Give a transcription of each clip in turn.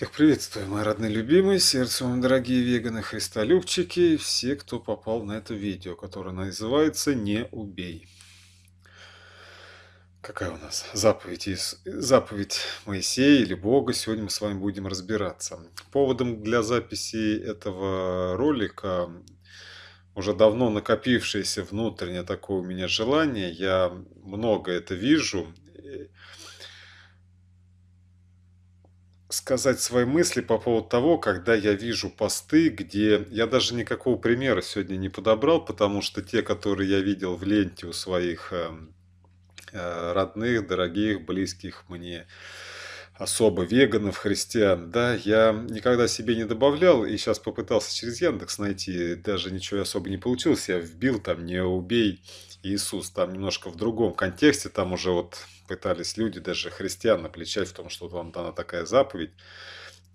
Всех приветствую, мои родные любимые, сердце вам, дорогие веганы, христолюбчики и все, кто попал на это видео, которое называется «Не убей». Какая у нас заповедь, из... заповедь Моисея или Бога, сегодня мы с вами будем разбираться. Поводом для записи этого ролика уже давно накопившееся внутреннее такое у меня желание, я много это вижу, сказать свои мысли по поводу того, когда я вижу посты, где я даже никакого примера сегодня не подобрал, потому что те, которые я видел в ленте у своих эм, э, родных, дорогих, близких мне, особо веганов, христиан, да, я никогда себе не добавлял и сейчас попытался через Яндекс найти, даже ничего особо не получилось, я вбил там «Не убей Иисус», там немножко в другом контексте, там уже вот пытались люди, даже христиан, наплечать в том, что вот вам дана такая заповедь,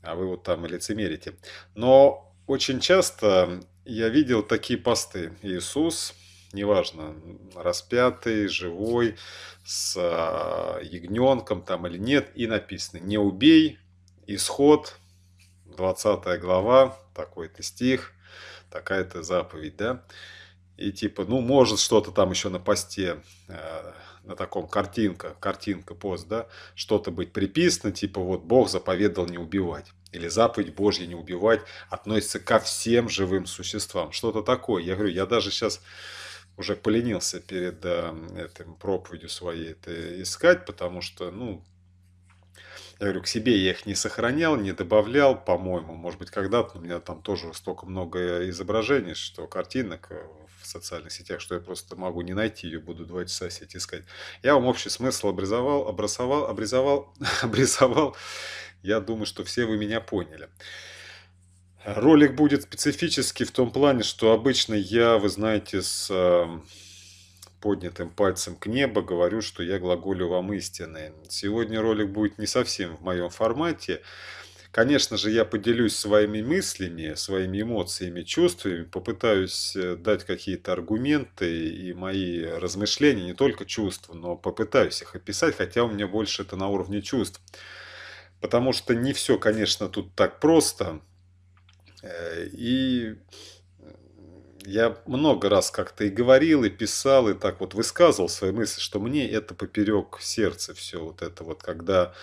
а вы вот там и лицемерите. Но очень часто я видел такие посты. Иисус, неважно, распятый, живой, с а, ягненком там или нет, и написано «Не убей», исход, 20 глава, такой-то стих, такая-то заповедь, да. И типа, ну, может что-то там еще на посте, э, на таком картинка, картинка, пост, да, что-то быть приписано, типа вот Бог заповедал не убивать. Или заповедь Божья не убивать относится ко всем живым существам. Что-то такое. Я говорю, я даже сейчас уже поленился перед э, этим проповедью своей это искать, потому что, ну, я говорю, к себе я их не сохранял, не добавлял, по-моему. Может быть, когда-то у меня там тоже столько много изображений, что картинок э, в социальных сетях, что я просто могу не найти ее, буду два часа сеть искать. Я вам общий смысл образовал, обрисовал, обрисовал, обрисовал. Я думаю, что все вы меня поняли. Ролик будет специфический в том плане, что обычно я, вы знаете, с эм, поднятым пальцем к небу говорю, что я глаголю вам истины. Сегодня ролик будет не совсем в моем формате. Конечно же, я поделюсь своими мыслями, своими эмоциями, чувствами, попытаюсь э, дать какие-то аргументы и мои размышления, не только чувства, но попытаюсь их описать, хотя у меня больше это на уровне чувств. Потому что не все, конечно, тут так просто. Э, и я много раз как-то и говорил, и писал, и так вот высказывал свои мысли, что мне это поперек сердца все вот это вот, когда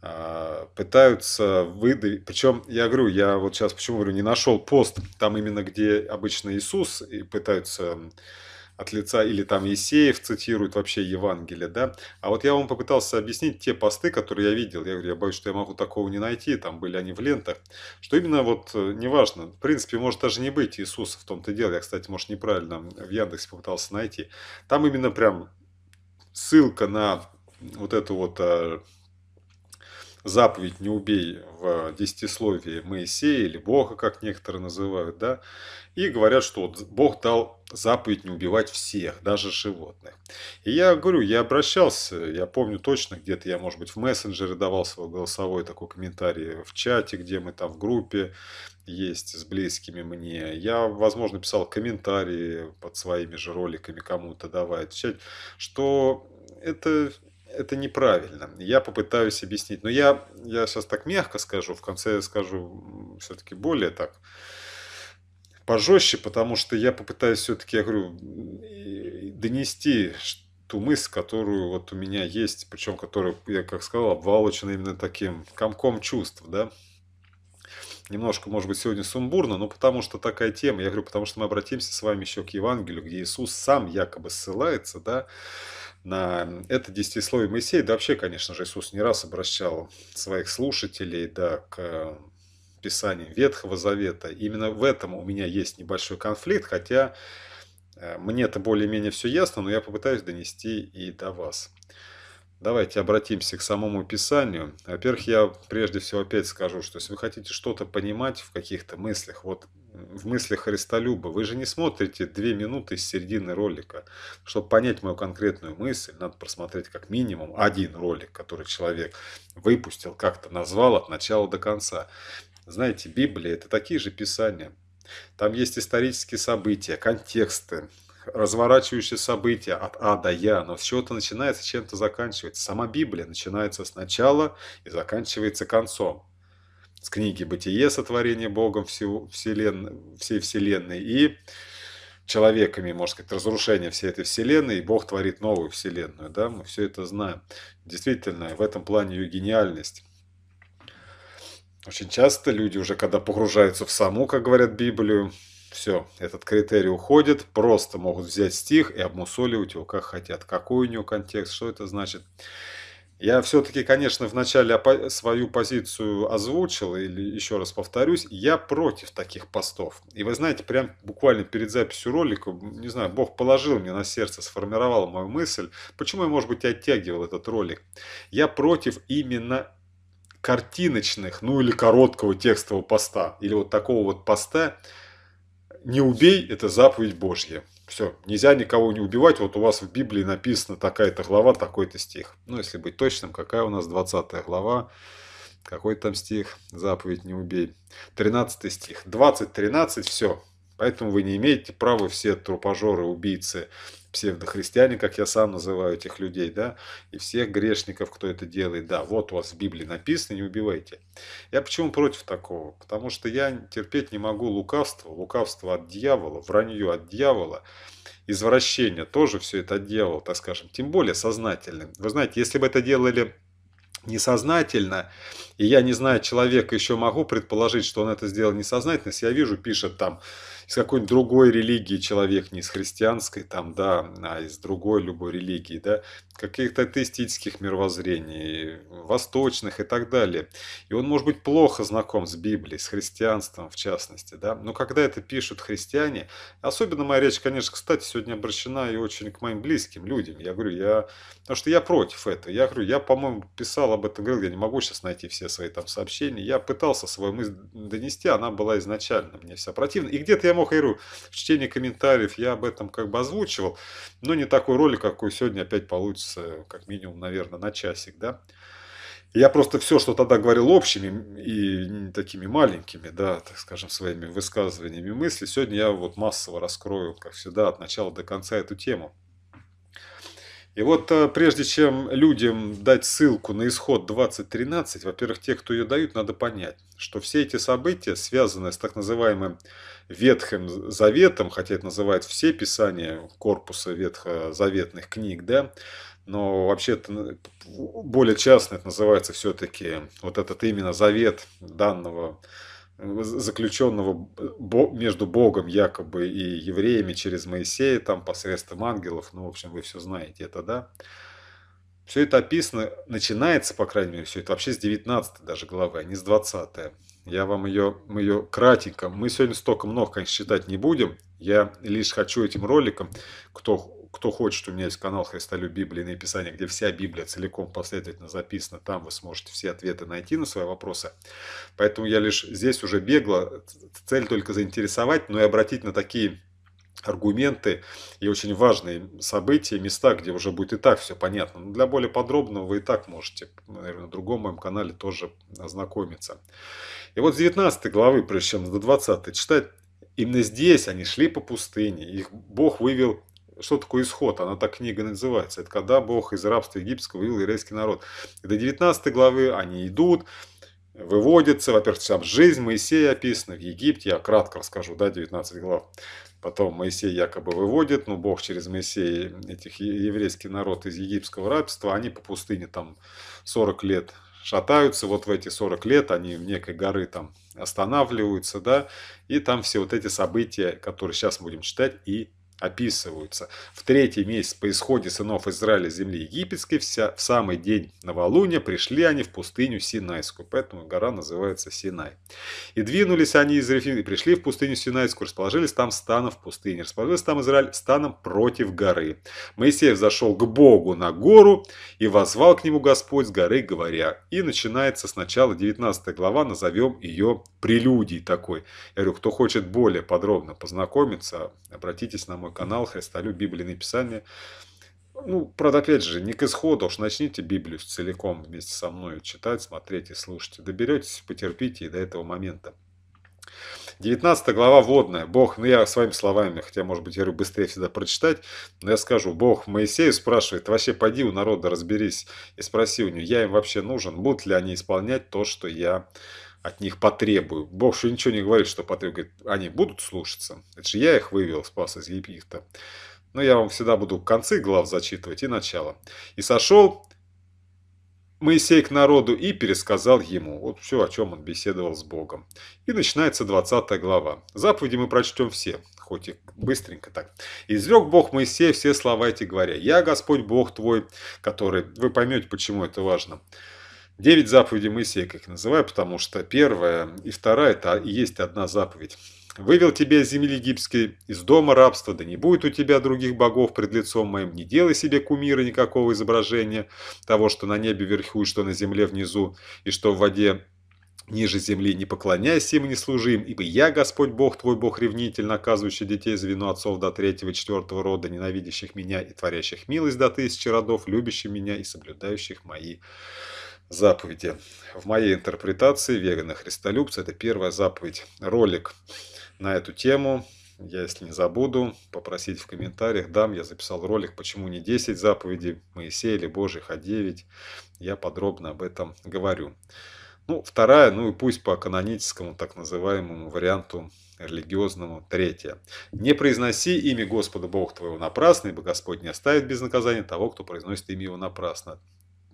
а, пытаются выдавить. Причем, я говорю, я вот сейчас почему говорю, не нашел пост, там именно где обычно Иисус, и пытаются от лица, или там Есеев цитирует вообще Евангелие, да. А вот я вам попытался объяснить те посты, которые я видел. Я говорю, я боюсь, что я могу такого не найти, там были они в лентах. Что именно вот, э, неважно, в принципе, может даже не быть Иисуса в том-то деле. Я, кстати, может неправильно в Яндексе попытался найти. Там именно прям ссылка на вот эту вот э, заповедь «не убей» в десятисловии Моисея или Бога, как некоторые называют, да, и говорят, что вот Бог дал заповедь не убивать всех, даже животных. И я говорю, я обращался, я помню точно, где-то я, может быть, в мессенджере давал свой голосовой такой комментарий в чате, где мы там в группе есть с близкими мне. Я, возможно, писал комментарии под своими же роликами кому-то давая отвечать, что это это неправильно. Я попытаюсь объяснить. Но я, я сейчас так мягко скажу, в конце скажу все-таки более так пожестче, потому что я попытаюсь все-таки, я говорю, донести ту мысль, которую вот у меня есть, причем которая, я как сказал, обволочена именно таким комком чувств, да. Немножко, может быть, сегодня сумбурно, но потому что такая тема, я говорю, потому что мы обратимся с вами еще к Евангелию, где Иисус сам якобы ссылается, да, на это десятисловие Моисея. Да вообще, конечно же, Иисус не раз обращал своих слушателей да, к Писаниям Ветхого Завета. Именно в этом у меня есть небольшой конфликт, хотя э, мне это более-менее все ясно, но я попытаюсь донести и до вас. Давайте обратимся к самому Писанию. Во-первых, я прежде всего опять скажу, что если вы хотите что-то понимать в каких-то мыслях, вот в мыслях Христолюба, вы же не смотрите две минуты из середины ролика. Чтобы понять мою конкретную мысль, надо просмотреть как минимум один ролик, который человек выпустил, как-то назвал от начала до конца. Знаете, Библия – это такие же писания. Там есть исторические события, контексты, разворачивающие события от А до Я, но с чего-то начинается, чем-то заканчивается. Сама Библия начинается сначала и заканчивается концом. С книги «Бытие. Сотворение Богом всего, вселен... всей Вселенной» и человеками, можно сказать, разрушение всей этой вселенной, и Бог творит новую вселенную, да, мы все это знаем. Действительно, в этом плане ее гениальность. Очень часто люди уже, когда погружаются в саму, как говорят Библию, все, этот критерий уходит, просто могут взять стих и обмусоливать его как хотят. Какой у него контекст, что это значит. Я все-таки, конечно, вначале свою позицию озвучил, или еще раз повторюсь, я против таких постов. И вы знаете, прям буквально перед записью ролика, не знаю, Бог положил мне на сердце, сформировал мою мысль, почему я, может быть, оттягивал этот ролик. Я против именно картиночных, ну или короткого текстового поста, или вот такого вот поста «Не убей» – это заповедь Божья. Все, нельзя никого не убивать. Вот у вас в Библии написано такая-то глава, такой-то стих. Ну, если быть точным, какая у нас 20 глава, какой там стих, заповедь не убей. 13 стих. 20-13, все. Поэтому вы не имеете права все трупожоры, убийцы, псевдохристиане, как я сам называю этих людей, да, и всех грешников, кто это делает, да, вот у вас в Библии написано, не убивайте. Я почему против такого? Потому что я терпеть не могу лукавство, лукавство от дьявола, вранье от дьявола, извращение тоже все это от дьявола, так скажем, тем более сознательным. Вы знаете, если бы это делали несознательно, и я не знаю человека, еще могу предположить, что он это сделал несознательно, если я вижу, пишет там, из какой-нибудь другой религии человек, не из христианской, там, да, а из другой любой религии, да, каких-то атеистических мировоззрений, восточных и так далее. И он может быть плохо знаком с Библией, с христианством в частности, да, но когда это пишут христиане, особенно моя речь, конечно, кстати, сегодня обращена и очень к моим близким людям. Я говорю, я, потому что я против этого. Я говорю, я, по-моему, писал об этом, говорил, я не могу сейчас найти все свои там сообщения. Я пытался свою мысль донести, она была изначально мне вся противна. И где-то я мог, говорю, в чтении комментариев я об этом как бы озвучивал, но не такой ролик, какой сегодня опять получится, как минимум, наверное, на часик, да. Я просто все, что тогда говорил общими и такими маленькими, да, так скажем, своими высказываниями мысли, сегодня я вот массово раскрою, как всегда, от начала до конца эту тему. И вот э, прежде чем людям дать ссылку на исход 2013, во-первых, те, кто ее дают, надо понять, что все эти события, связанные с так называемым Ветхим Заветом, хотя это называют все писания корпуса ветхозаветных книг, да, но вообще-то более частно это называется все-таки вот этот именно завет данного заключенного между Богом якобы и евреями через Моисея, там посредством ангелов, ну, в общем, вы все знаете это, да. Все это описано, начинается, по крайней мере, все это вообще с 19 даже главы, а не с 20. Я вам ее, мы ее кратенько, мы сегодня столько много, конечно, читать не будем. Я лишь хочу этим роликом, кто кто хочет, у меня есть канал Христолюб Библии на Писание, где вся Библия целиком последовательно записана. Там вы сможете все ответы найти на свои вопросы. Поэтому я лишь здесь уже бегло, цель только заинтересовать, но и обратить на такие аргументы и очень важные события, места, где уже будет и так все понятно. Но для более подробного вы и так можете, наверное, на другом моем канале тоже ознакомиться. И вот с 19 главы, прежде чем до 20 читать, именно здесь они шли по пустыне. Их Бог вывел что такое исход? Она так книга называется. Это когда Бог из рабства египетского вывел еврейский народ. И до 19 главы они идут, выводятся. Во-первых, вся жизнь Моисея описана в Египте. Я кратко расскажу, да, 19 глав. Потом Моисей якобы выводит, но Бог через Моисея этих еврейский народ из египетского рабства. Они по пустыне там 40 лет шатаются. Вот в эти 40 лет они в некой горы там останавливаются, да, и там все вот эти события, которые сейчас будем читать, и описываются. В третий месяц по исходе сынов Израиля земли египетской, вся, в самый день новолуния пришли они в пустыню Синайскую, поэтому гора называется Синай. И двинулись они из Рефина, и пришли в пустыню Синайскую, расположились там станом в пустыне, расположились там Израиль станом против горы. Моисей зашел к Богу на гору и возвал к нему Господь с горы, говоря. И начинается сначала 19 глава, назовем ее прелюдией такой. Я говорю, кто хочет более подробно познакомиться, обратитесь на мой мой канал Христолюб Библии Писание. Ну, правда, опять же, не к исходу, уж начните Библию целиком вместе со мной читать, смотреть и слушать. Доберетесь, потерпите и до этого момента. 19 глава водная. Бог, ну я своими словами, хотя, может быть, я говорю быстрее всегда прочитать, но я скажу, Бог Моисею спрашивает, вообще поди у народа разберись и спроси у него, я им вообще нужен, будут ли они исполнять то, что я от них потребую. Бог что ничего не говорит, что потребую. Говорит, они будут слушаться. Это же я их вывел, спас из Египта. Но я вам всегда буду концы глав зачитывать и начало. И сошел Моисей к народу и пересказал ему. Вот все, о чем он беседовал с Богом. И начинается 20 глава. Заповеди мы прочтем все, хоть и быстренько так. «Извлек Бог Моисея все слова эти, говоря, «Я Господь Бог твой», который... Вы поймете, почему это важно. Девять заповедей Моисея, как их называю, потому что первая и вторая – это и есть одна заповедь. Вывел тебя из земли египетской, из дома рабства, да не будет у тебя других богов пред лицом моим, не делай себе кумира никакого изображения того, что на небе вверху и что на земле внизу, и что в воде ниже земли, не поклоняйся им и не служи им, ибо я, Господь Бог твой, Бог ревнитель, наказывающий детей за вину отцов до третьего и четвертого рода, ненавидящих меня и творящих милость до тысячи родов, любящих меня и соблюдающих мои заповеди. В моей интерпретации веганы христолюбцы это первая заповедь. Ролик на эту тему. Я, если не забуду, попросить в комментариях. Дам, я записал ролик, почему не 10 заповедей Моисея или Божьих, а 9. Я подробно об этом говорю. Ну, вторая, ну и пусть по каноническому, так называемому варианту религиозному. Третье. Не произноси имя Господа Бога твоего напрасно, ибо Господь не оставит без наказания того, кто произносит имя его напрасно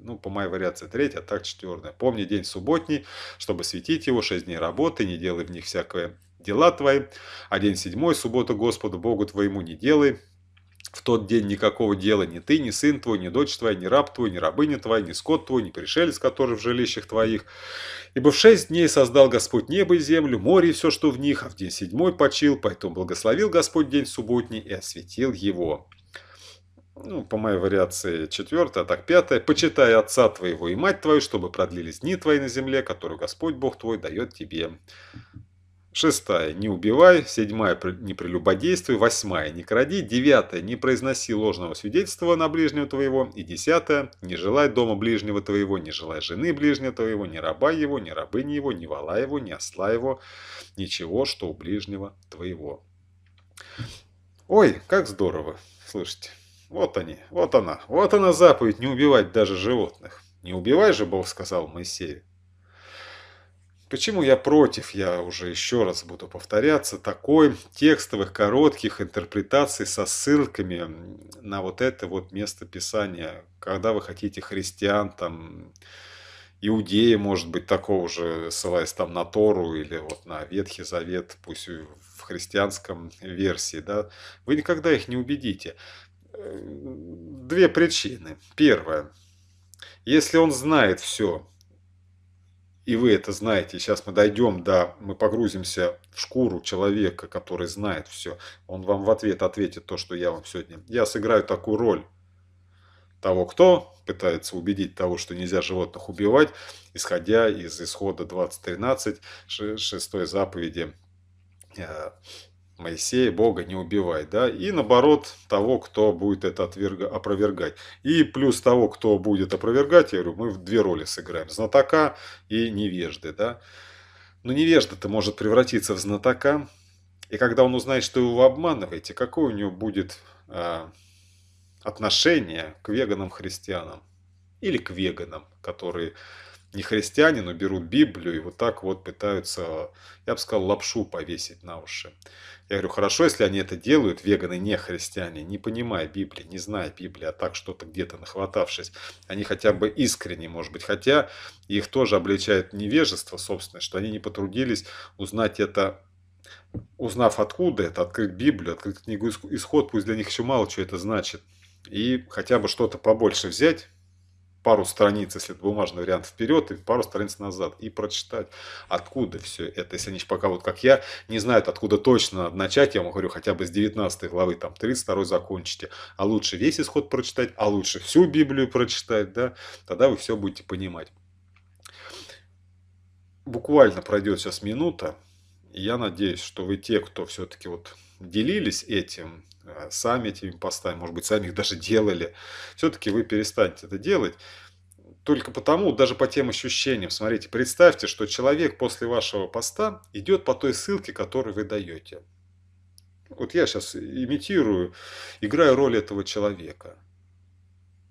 ну, по моей вариации третья, а так четвертая. Помни день субботний, чтобы светить его, шесть дней работы, не делай в них всякое дела твои, а день седьмой, суббота Господу Богу твоему не делай, в тот день никакого дела ни ты, ни сын твой, ни дочь твоя, ни раб твой, ни рабыня твоя, ни скот твой, ни пришелец, который в жилищах твоих. Ибо в шесть дней создал Господь небо и землю, море и все, что в них, а в день седьмой почил, поэтому благословил Господь день субботний и осветил его. Ну, по моей вариации четвертая, а так пятая. «Почитай отца твоего и мать твою, чтобы продлились дни твои на земле, которую Господь Бог твой дает тебе». Шестая. Не убивай. Седьмая. Не прелюбодействуй. Восьмая. Не кради. Девятая. Не произноси ложного свидетельства на ближнего твоего. И десятая. Не желай дома ближнего твоего, не желай жены ближнего твоего, ни раба его, ни рабыни его, ни вала его, ни осла его, ничего, что у ближнего твоего. Ой, как здорово. Слышите, вот они, вот она, вот она заповедь не убивать даже животных. Не убивай же, Бог сказал Моисею. Почему я против, я уже еще раз буду повторяться, такой текстовых коротких интерпретаций со ссылками на вот это вот место Писания, когда вы хотите христиан, там, иудеи, может быть, такого же, ссылаясь там на Тору или вот на Ветхий Завет, пусть в христианском версии, да, вы никогда их не убедите. Две причины. Первое. Если он знает все, и вы это знаете, сейчас мы дойдем до, мы погрузимся в шкуру человека, который знает все, он вам в ответ ответит то, что я вам сегодня. Я сыграю такую роль того, кто пытается убедить того, что нельзя животных убивать, исходя из исхода 20.13, шестой заповеди э, Моисея, Бога не убивай, да, и наоборот того, кто будет это отверга, опровергать. И плюс того, кто будет опровергать, я говорю, мы в две роли сыграем, знатока и невежды, да. Но невежда-то может превратиться в знатока, и когда он узнает, что его обманываете, какое у него будет э, отношение к веганам-христианам или к веганам, которые не христиане, но берут Библию и вот так вот пытаются, я бы сказал, лапшу повесить на уши. Я говорю, хорошо, если они это делают, веганы не христиане, не понимая Библии, не зная Библии, а так что-то где-то нахватавшись, они хотя бы искренне, может быть, хотя их тоже обличает невежество, собственно, что они не потрудились узнать это узнав откуда это, открыть Библию, открыть книгу Исход, пусть для них еще мало что это значит, и хотя бы что-то побольше взять, пару страниц, если это бумажный вариант, вперед и пару страниц назад и прочитать, откуда все это. Если они пока вот как я не знают, откуда точно начать, я вам говорю, хотя бы с 19 главы, там 32 закончите, а лучше весь исход прочитать, а лучше всю Библию прочитать, да, тогда вы все будете понимать. Буквально пройдет сейчас минута, и я надеюсь, что вы те, кто все-таки вот делились этим, сами этими постами, может быть, сами их даже делали, все-таки вы перестанете это делать. Только потому, даже по тем ощущениям, смотрите, представьте, что человек после вашего поста идет по той ссылке, которую вы даете. Вот я сейчас имитирую, играю роль этого человека,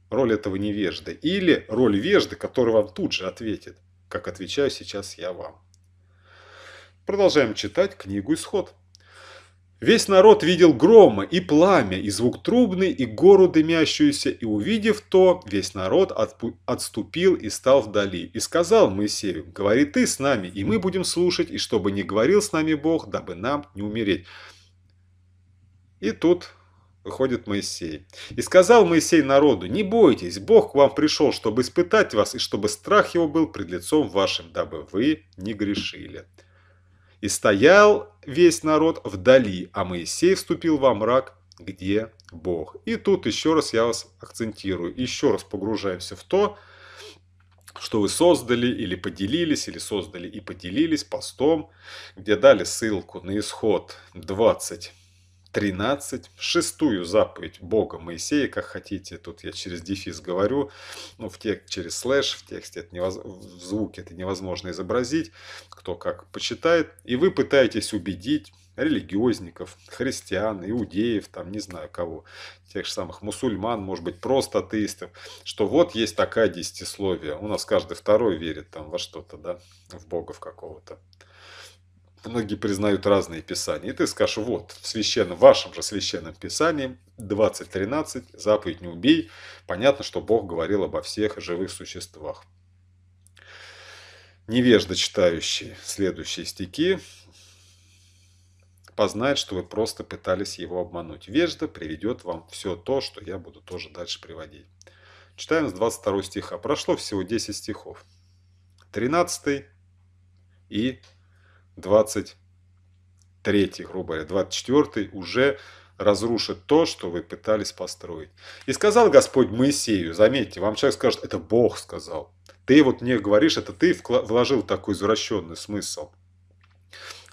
роль этого невежды, или роль вежды, который вам тут же ответит, как отвечаю сейчас я вам. Продолжаем читать книгу «Исход». Весь народ видел грома и пламя, и звук трубный, и гору дымящуюся, и увидев то, весь народ отступил и стал вдали. И сказал Моисею, говори ты с нами, и мы будем слушать, и чтобы не говорил с нами Бог, дабы нам не умереть. И тут выходит Моисей. И сказал Моисей народу, не бойтесь, Бог к вам пришел, чтобы испытать вас, и чтобы страх его был пред лицом вашим, дабы вы не грешили. И стоял весь народ вдали, а Моисей вступил во мрак, где Бог. И тут еще раз я вас акцентирую, еще раз погружаемся в то, что вы создали или поделились, или создали и поделились постом, где дали ссылку на исход 20 13, шестую заповедь Бога Моисея, как хотите, тут я через дефис говорю, ну, в тек, через слэш, в тексте это невоз... в звуке это невозможно изобразить, кто как почитает, и вы пытаетесь убедить религиозников, христиан, иудеев, там не знаю кого, тех же самых мусульман, может быть, просто атеистов, что вот есть такая десятисловие. У нас каждый второй верит там во что-то, да, в Бога в какого-то многие признают разные писания. И ты скажешь, вот, в священном, вашем же священном писании 20.13, заповедь не убей. Понятно, что Бог говорил обо всех живых существах. Невежда, читающий следующие стихи, познает, что вы просто пытались его обмануть. Вежда приведет вам все то, что я буду тоже дальше приводить. Читаем с 22 стиха. Прошло всего 10 стихов. 13 и 23, грубо говоря, 24 уже разрушит то, что вы пытались построить. И сказал Господь Моисею, заметьте, вам человек скажет, это Бог сказал. Ты вот мне говоришь, это ты вложил такой извращенный смысл.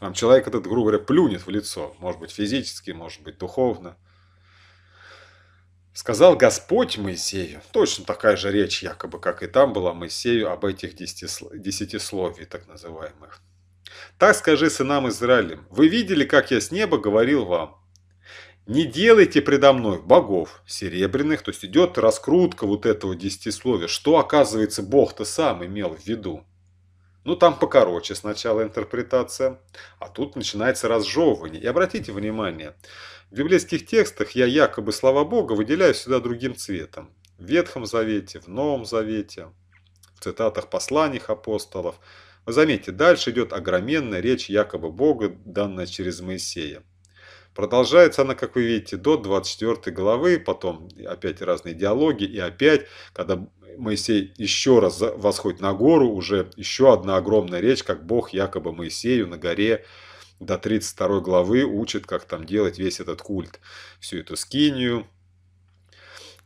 Вам человек этот, грубо говоря, плюнет в лицо. Может быть, физически, может быть, духовно. Сказал Господь Моисею, точно такая же речь якобы, как и там была Моисею об этих десятисловии, так называемых. Так скажи сынам Израилем, вы видели, как я с неба говорил вам? Не делайте предо мной богов серебряных, то есть идет раскрутка вот этого десятисловия. Что, оказывается, Бог-то сам имел в виду? Ну, там покороче сначала интерпретация, а тут начинается разжевывание. И обратите внимание, в библейских текстах я якобы слова Бога выделяю сюда другим цветом. В Ветхом Завете, в Новом Завете, в цитатах посланий апостолов – заметьте, дальше идет огроменная речь якобы Бога, данная через Моисея. Продолжается она, как вы видите, до 24 главы, потом опять разные диалоги, и опять, когда Моисей еще раз восходит на гору, уже еще одна огромная речь, как Бог якобы Моисею на горе до 32 главы учит, как там делать весь этот культ, всю эту скинию,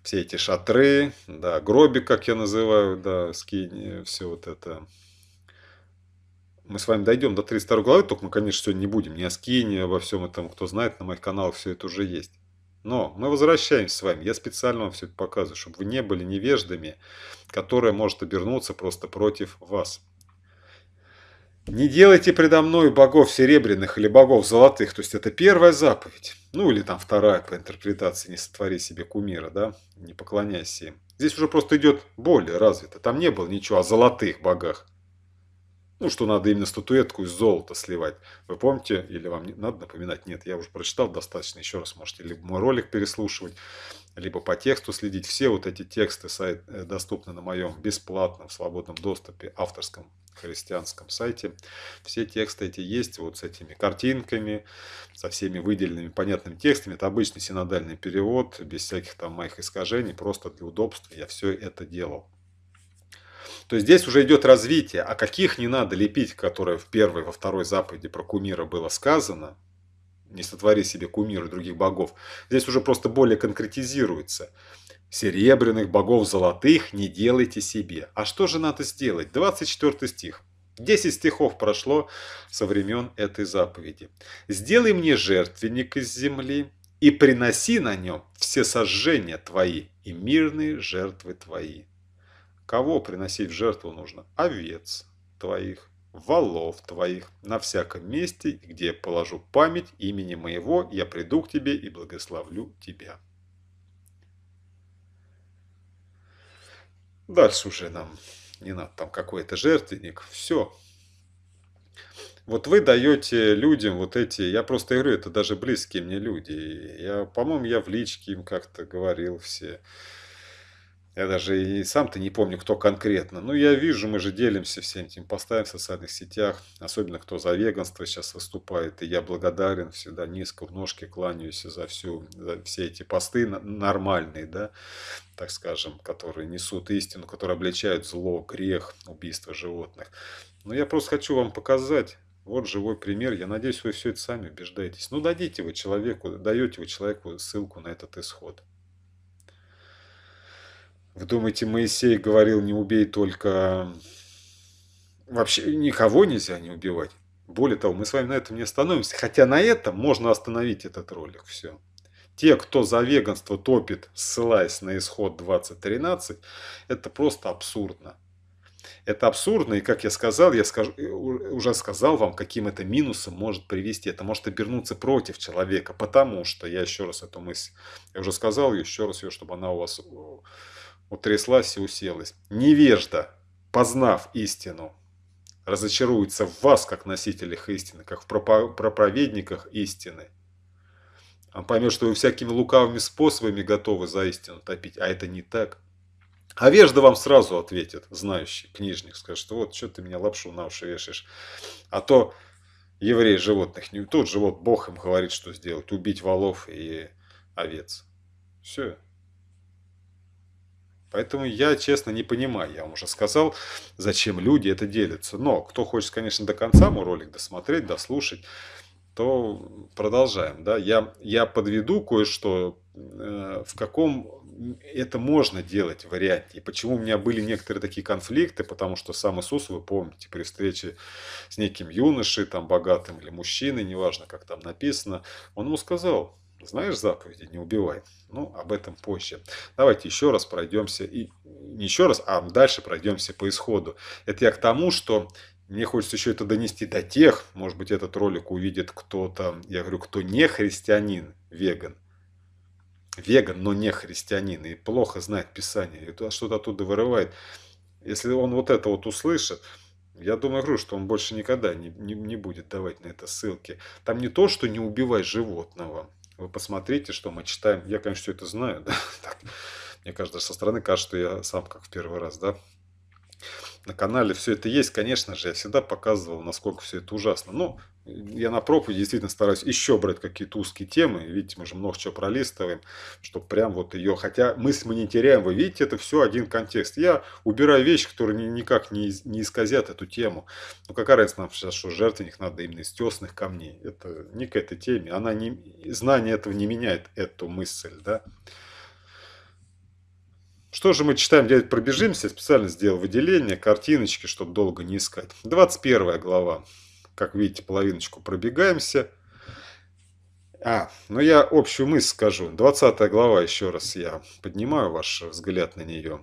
все эти шатры, да, гробик, как я называю, да, скини, все вот это, мы с вами дойдем до 32 главы, только мы, конечно, сегодня не будем ни о скине, обо всем этом, кто знает, на моих каналах все это уже есть. Но мы возвращаемся с вами. Я специально вам все это показываю, чтобы вы не были невеждами, которая может обернуться просто против вас. Не делайте предо мной богов серебряных или богов золотых. То есть это первая заповедь. Ну или там вторая по интерпретации. Не сотвори себе кумира, да? Не поклоняйся им. Здесь уже просто идет более развито. Там не было ничего о золотых богах. Ну, что надо именно статуэтку из золота сливать. Вы помните, или вам надо напоминать? Нет, я уже прочитал достаточно. Еще раз можете либо мой ролик переслушивать, либо по тексту следить. Все вот эти тексты сайт, э, доступны на моем бесплатном, свободном доступе, авторском христианском сайте. Все тексты эти есть вот с этими картинками, со всеми выделенными понятными текстами. Это обычный синодальный перевод, без всяких там моих искажений, просто для удобства я все это делал. То здесь уже идет развитие. А каких не надо лепить, которые в первой, во второй заповеди про кумира было сказано, не сотвори себе кумира других богов, здесь уже просто более конкретизируется. Серебряных богов золотых не делайте себе. А что же надо сделать? 24 стих. 10 стихов прошло со времен этой заповеди. «Сделай мне жертвенник из земли, и приноси на нем все сожжения твои и мирные жертвы твои». Кого приносить в жертву нужно? Овец твоих, волов твоих, на всяком месте, где я положу память имени моего, я приду к тебе и благословлю тебя. Дальше уже нам не надо там какой-то жертвенник. Все. Вот вы даете людям вот эти, я просто говорю, это даже близкие мне люди. Я, по-моему, я в личке им как-то говорил все. Я даже и сам-то не помню, кто конкретно. Но я вижу, мы же делимся всем этим постами в социальных сетях. Особенно, кто за веганство сейчас выступает. И я благодарен всегда, низко в ножке кланяюсь за, всю, за все эти посты нормальные, да, так скажем, которые несут истину, которые обличают зло, грех, убийство животных. Но я просто хочу вам показать, вот живой пример. Я надеюсь, вы все это сами убеждаетесь. Ну, дадите вы человеку, даете вы человеку ссылку на этот исход. Вы думаете, Моисей говорил, не убей только... Вообще никого нельзя не убивать. Более того, мы с вами на этом не остановимся. Хотя на этом можно остановить этот ролик. Все. Те, кто за веганство топит, ссылаясь на исход 2013, это просто абсурдно. Это абсурдно, и как я сказал, я скажу, уже сказал вам, каким это минусом может привести. Это может обернуться против человека, потому что, я еще раз эту мысль, я уже сказал еще раз ее, чтобы она у вас утряслась и уселась. Невежда, познав истину, разочаруется в вас, как носителях истины, как в проповедниках истины. Он поймет, что вы всякими лукавыми способами готовы за истину топить, а это не так. А вежда вам сразу ответит, знающий книжник, скажет, что вот что ты меня лапшу на уши вешаешь. А то евреи животных, не тут же вот Бог им говорит, что сделать, убить волов и овец. Все. Поэтому я, честно, не понимаю. Я вам уже сказал, зачем люди это делятся. Но кто хочет, конечно, до конца мой ролик досмотреть, дослушать, то продолжаем. Да? Я, я подведу кое-что, э, в каком это можно делать варианте. И почему у меня были некоторые такие конфликты, потому что сам Иисус, вы помните, при встрече с неким юношей, там, богатым или мужчиной, неважно, как там написано, он ему сказал, знаешь заповеди, не убивай. Ну, об этом позже. Давайте еще раз пройдемся. И не еще раз, а дальше пройдемся по исходу. Это я к тому, что мне хочется еще это донести до тех, может быть, этот ролик увидит кто-то, я говорю, кто не христианин, веган. Веган, но не христианин, и плохо знает Писание, и что-то оттуда вырывает. Если он вот это вот услышит, я думаю, говорю, что он больше никогда не, не, не будет давать на это ссылки. Там не то, что не убивай животного, вы посмотрите, что мы читаем. Я, конечно, все это знаю. Да? Так, мне кажется, со стороны кажется, что я сам как в первый раз, да. На канале все это есть, конечно же, я всегда показывал, насколько все это ужасно. Но я на проповеди действительно стараюсь еще брать какие-то узкие темы. Видите, мы же много чего пролистываем, чтобы прям вот ее... Хотя мысль мы не теряем, вы видите, это все один контекст. Я убираю вещи, которые никак не, не исказят эту тему. Ну какая разница нам сейчас, что жертвенник надо именно из тесных камней. Это не к этой теме. Она не... Знание этого не меняет эту мысль, да. Что же мы читаем, дядя, пробежимся. Я специально сделал выделение, картиночки, чтобы долго не искать. 21 глава как видите, половиночку пробегаемся. А, ну я общую мысль скажу. 20 глава, еще раз я поднимаю ваш взгляд на нее.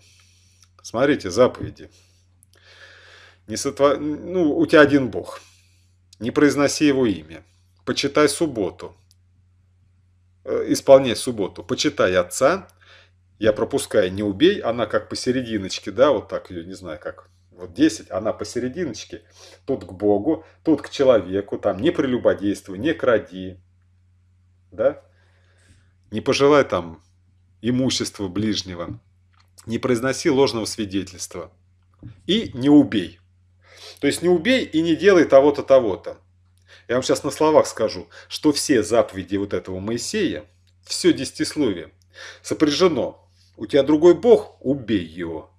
Смотрите, заповеди. Не сотвор... Ну, у тебя один Бог. Не произноси его имя. Почитай субботу. Э, исполняй субботу. Почитай отца. Я пропускаю, не убей. Она как посерединочке, да, вот так ее, не знаю, как вот 10, она посерединочке, тут к Богу, тут к человеку, там не прелюбодействуй, не кради, да, не пожелай там имущества ближнего, не произноси ложного свидетельства и не убей. То есть не убей и не делай того-то, того-то. Я вам сейчас на словах скажу, что все заповеди вот этого Моисея, все десятисловие, сопряжено. У тебя другой Бог, убей его.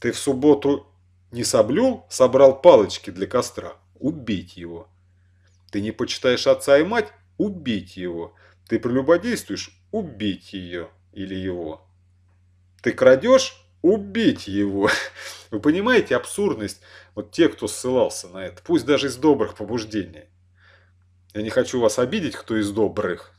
Ты в субботу не соблюл, собрал палочки для костра? Убить его. Ты не почитаешь отца и мать? Убить его. Ты прелюбодействуешь? Убить ее или его. Ты крадешь? Убить его. Вы понимаете абсурдность? Вот те, кто ссылался на это, пусть даже из добрых побуждений. Я не хочу вас обидеть, кто из добрых.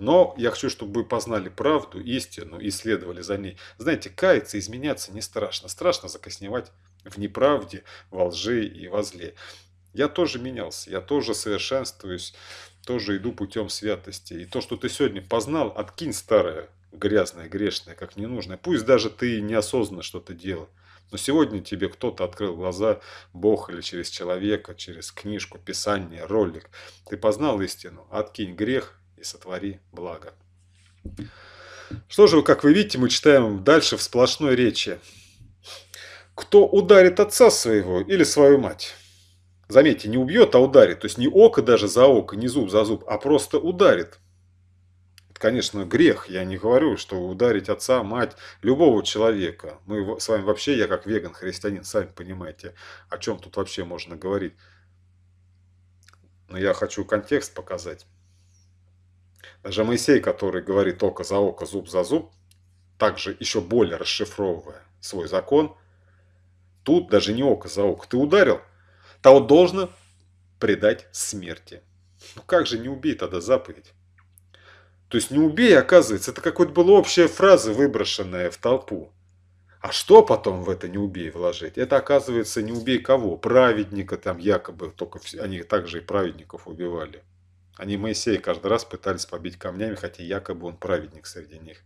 Но я хочу, чтобы вы познали правду, истину и следовали за ней. Знаете, каяться, изменяться не страшно. Страшно закосневать в неправде, во лжи и во зле. Я тоже менялся, я тоже совершенствуюсь, тоже иду путем святости. И то, что ты сегодня познал, откинь старое, грязное, грешное, как ненужное. Пусть даже ты неосознанно что-то делал. Но сегодня тебе кто-то открыл глаза, Бог или через человека, через книжку, писание, ролик. Ты познал истину, откинь грех и сотвори благо. Что же, как вы видите, мы читаем дальше в сплошной речи. Кто ударит отца своего или свою мать? Заметьте, не убьет, а ударит. То есть не око даже за око, не зуб за зуб, а просто ударит конечно, грех. Я не говорю, что ударить отца, мать, любого человека. Мы с вами вообще, я как веган, христианин, сами понимаете, о чем тут вообще можно говорить. Но я хочу контекст показать. Даже Моисей, который говорит око за око, зуб за зуб, также еще более расшифровывая свой закон, тут даже не око за око. Ты ударил, того должно предать смерти. Ну как же не убей тогда заповедь? То есть не убей, оказывается, это какой-то была общая фраза, выброшенная в толпу. А что потом в это не убей вложить? Это оказывается не убей кого? Праведника там якобы, только они также и праведников убивали. Они Моисея каждый раз пытались побить камнями, хотя якобы он праведник среди них.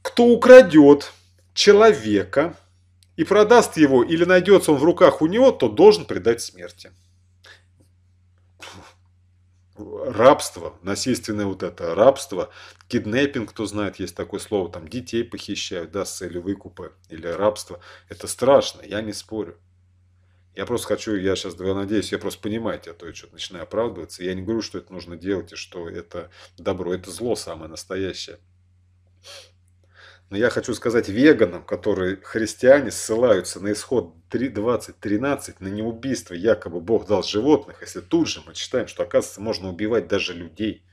Кто украдет человека и продаст его, или найдется он в руках у него, то должен предать смерти рабство, насильственное вот это рабство, киднеппинг, кто знает, есть такое слово, там детей похищают, да, с целью выкупа или рабства. Это страшно, я не спорю. Я просто хочу, я сейчас, я надеюсь, я просто понимаете, а то я что-то начинаю оправдываться. Я не говорю, что это нужно делать и что это добро, это зло самое настоящее. Но я хочу сказать веганам, которые христиане ссылаются на исход 20.13, на неубийство, якобы Бог дал животных, если тут же мы читаем, что оказывается можно убивать даже людей.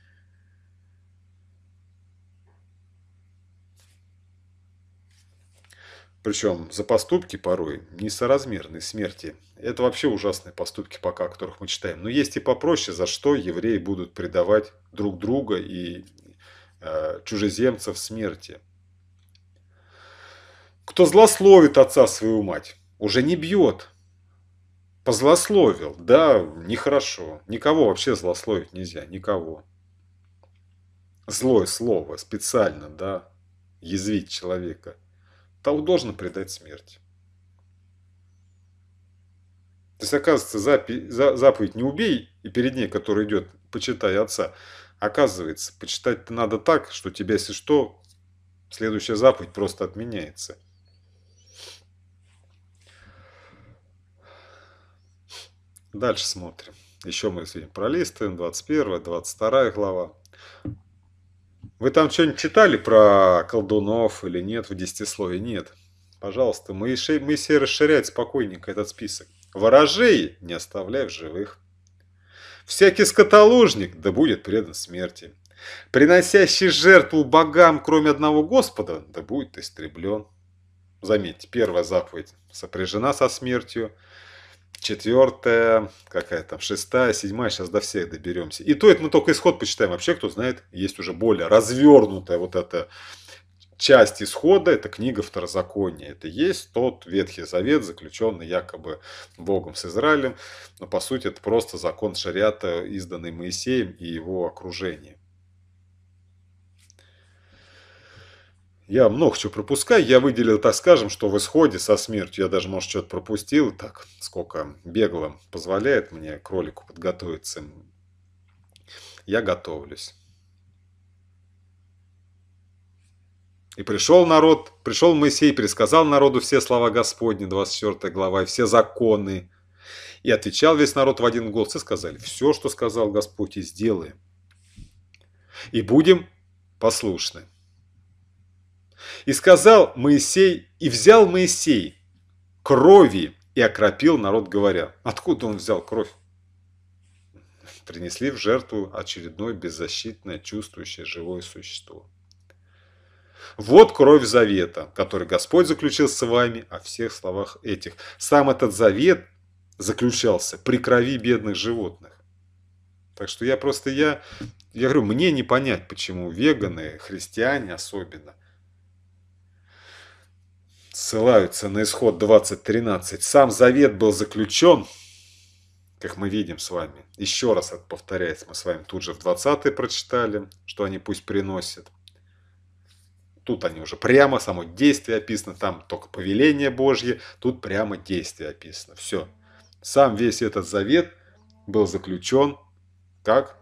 Причем за поступки порой несоразмерные смерти. Это вообще ужасные поступки, пока о которых мы читаем. Но есть и попроще, за что евреи будут предавать друг друга и э, чужеземцев смерти. Кто злословит отца свою мать, уже не бьет. Позлословил, да, нехорошо. Никого вообще злословить нельзя, никого. Злое слово специально, да, язвить человека, того должно предать смерть. То есть, оказывается, заповедь «не убей» и перед ней, который идет «почитай отца», оказывается, почитать надо так, что тебя, если что, следующая заповедь просто отменяется – Дальше смотрим. Еще мы сегодня пролистываем. 21, 22 глава. Вы там что-нибудь читали про колдунов или нет в десятисловии? Нет. Пожалуйста, Моисей, Моисей расширяет спокойненько этот список. Ворожей не оставляй в живых. Всякий скотоложник да будет предан смерти. Приносящий жертву богам, кроме одного Господа, да будет истреблен. Заметьте, первая заповедь сопряжена со смертью – четвертая, какая там, шестая, седьмая, сейчас до всех доберемся. И то это мы только исход почитаем. Вообще, кто знает, есть уже более развернутая вот эта часть исхода, это книга Второзакония. Это есть тот Ветхий Завет, заключенный якобы Богом с Израилем. Но по сути это просто закон шариата, изданный Моисеем и его окружением. Я много чего пропускаю. Я выделил, так скажем, что в исходе со смертью я даже, может, что-то пропустил. Так, сколько бегло позволяет мне кролику подготовиться. Я готовлюсь. И пришел народ, пришел Моисей, пересказал народу все слова Господни, 24 глава, и все законы. И отвечал весь народ в один голос и сказали, все, что сказал Господь, и сделаем. И будем послушны. И сказал Моисей, и взял Моисей крови и окропил народ, говоря. Откуда он взял кровь? Принесли в жертву очередное беззащитное, чувствующее живое существо. Вот кровь завета, который Господь заключил с вами о всех словах этих. Сам этот завет заключался при крови бедных животных. Так что я просто, я, я говорю, мне не понять, почему веганы, христиане особенно, ссылаются на исход 20.13. Сам завет был заключен, как мы видим с вами. Еще раз это повторяется. Мы с вами тут же в 20 прочитали, что они пусть приносят. Тут они уже прямо, само действие описано, там только повеление Божье, тут прямо действие описано. Все. Сам весь этот завет был заключен как?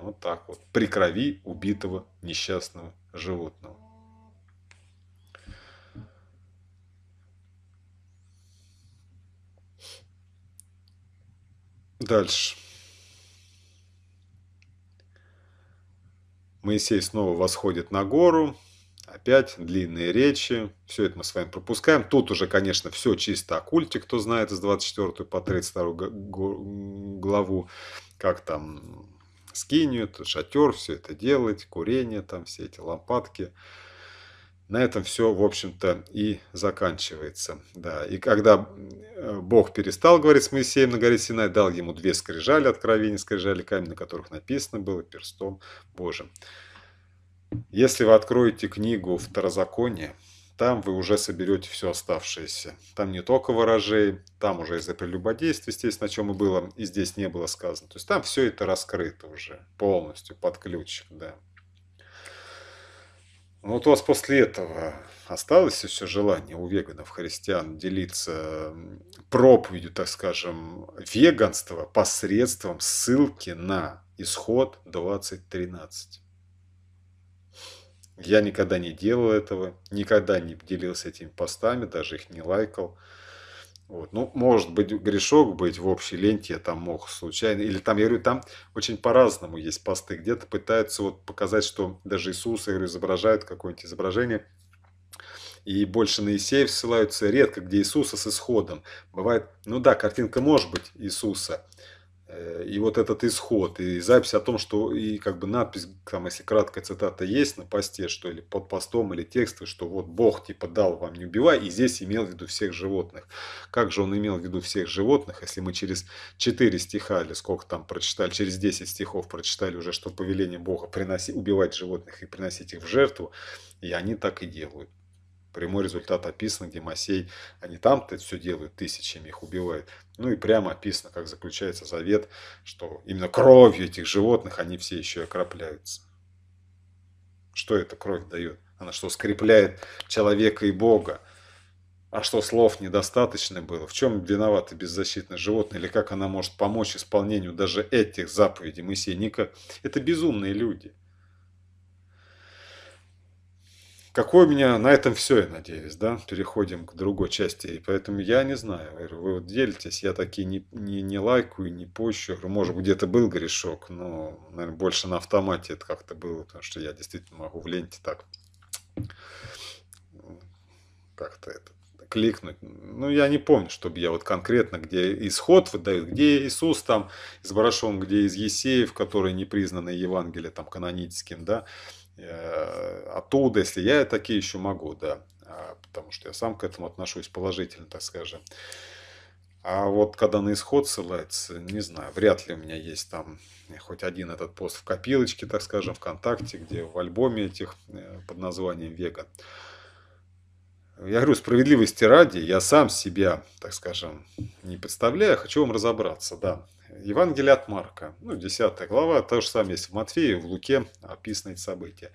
Вот так вот. При крови убитого несчастного животного. Дальше. Моисей снова восходит на гору. Опять длинные речи. Все это мы с вами пропускаем. Тут уже, конечно, все чисто о культе, кто знает из 24 по 32 главу. Как там скинию, шатер, все это делать, курение, там все эти лампадки. На этом все, в общем-то, и заканчивается. Да. И когда э, Бог перестал говорить с Моисеем на горе Синай, дал ему две скрижали, откровения скрижали камень, на которых написано было перстом Божьим. Если вы откроете книгу Второзакония, там вы уже соберете все оставшееся. Там не только ворожей, там уже из-за прелюбодействия, естественно, о чем и было, и здесь не было сказано. То есть там все это раскрыто уже полностью под ключ. Да. Ну, вот у вас после этого осталось все желание у веганов, христиан делиться проповедью, так скажем, веганства посредством ссылки на исход 2013. Я никогда не делал этого, никогда не делился этими постами, даже их не лайкал. Вот. Ну, может быть, грешок быть в общей ленте, я там мог случайно. Или там, я говорю, там очень по-разному есть посты. Где-то пытаются вот показать, что даже Иисуса, я говорю, изображают какое-нибудь изображение. И больше на Исеев ссылаются редко, где Иисуса с исходом. Бывает, ну да, картинка может быть Иисуса, и вот этот исход, и запись о том, что, и как бы надпись, там, если краткая цитата есть на посте, что или под постом, или тексты, что вот Бог типа дал вам не убивай, и здесь имел в виду всех животных. Как же он имел в виду всех животных, если мы через 4 стиха, или сколько там прочитали, через 10 стихов прочитали уже, что повеление Бога приносить, убивать животных и приносить их в жертву, и они так и делают. Прямой результат описан, где Масей, они там-то все делают, тысячами их убивают. Ну и прямо описано, как заключается завет, что именно кровью этих животных они все еще окропляются. Что эта кровь дает? Она что, скрепляет человека и Бога? А что, слов недостаточно было? В чем виноваты беззащитные животные? Или как она может помочь исполнению даже этих заповедей Моисея? Ника? Это безумные люди. Какой у меня на этом все, я надеюсь, да? Переходим к другой части. И поэтому я не знаю. Вы вот делитесь, я такие не, не, не лайкаю, не пощу. Может, где-то был грешок, но, наверное, больше на автомате это как-то было, потому что я действительно могу в ленте так как-то это кликнуть. Ну, я не помню, чтобы я вот конкретно, где исход выдают, где Иисус там изображен, где из Есеев, которые не признаны Евангелием там каноническим, да, оттуда, если я такие еще могу, да, а, потому что я сам к этому отношусь положительно, так скажем. А вот когда на исход ссылается, не знаю, вряд ли у меня есть там хоть один этот пост в копилочке, так скажем, ВКонтакте, где в альбоме этих э, под названием «Вега». Я говорю, справедливости ради, я сам себя, так скажем, не представляю, хочу вам разобраться, да. Евангелие от Марка, ну, 10 глава, то же самое есть в Матфея, в Луке описаны эти события.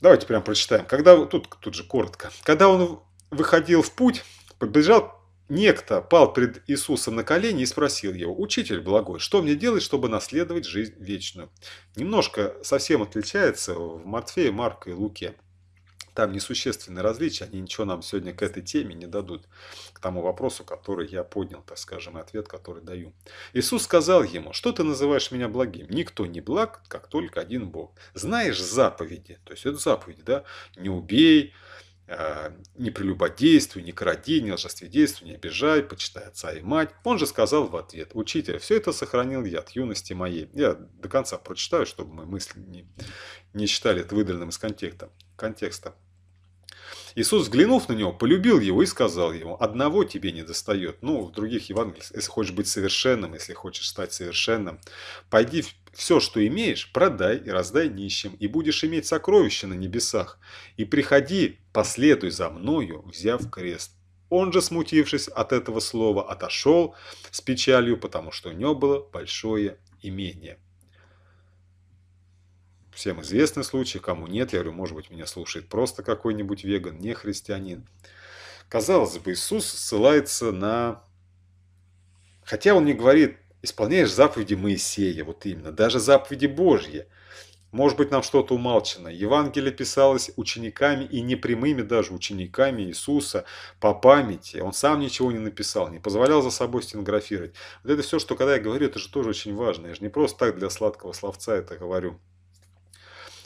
Давайте прям прочитаем. Когда, тут, тут же коротко. Когда он выходил в путь, побежал некто, пал пред Иисусом на колени и спросил его, «Учитель благой, что мне делать, чтобы наследовать жизнь вечную?» Немножко совсем отличается в Матфее, Марка и Луке. Там несущественные различия, они ничего нам сегодня к этой теме не дадут, к тому вопросу, который я поднял, так скажем, и ответ, который даю. Иисус сказал ему, что ты называешь меня благим? Никто не благ, как только один Бог. Знаешь заповеди, то есть это заповеди, да, не убей, а, не прелюбодействуй, не кради, не лжествидействуй, не обижай, почитай отца и мать. Он же сказал в ответ, учитель, все это сохранил я от юности моей. Я до конца прочитаю, чтобы мы мысли не, не считали это выдаленным из контекста. контекста. Иисус, взглянув на него, полюбил его и сказал ему, одного тебе не достает. Ну, в других Евангелиях, если хочешь быть совершенным, если хочешь стать совершенным, пойди все, что имеешь, продай и раздай нищим, и будешь иметь сокровища на небесах. И приходи, последуй за мною, взяв крест. Он же, смутившись от этого слова, отошел с печалью, потому что у него было большое имение. Всем известный случай, кому нет, я говорю, может быть, меня слушает просто какой-нибудь веган, не христианин. Казалось бы, Иисус ссылается на... Хотя он не говорит, исполняешь заповеди Моисея, вот именно, даже заповеди Божьи. Может быть, нам что-то умалчено. Евангелие писалось учениками и непрямыми даже учениками Иисуса по памяти. Он сам ничего не написал, не позволял за собой стенографировать. Вот это все, что когда я говорю, это же тоже очень важно. Я же не просто так для сладкого словца это говорю.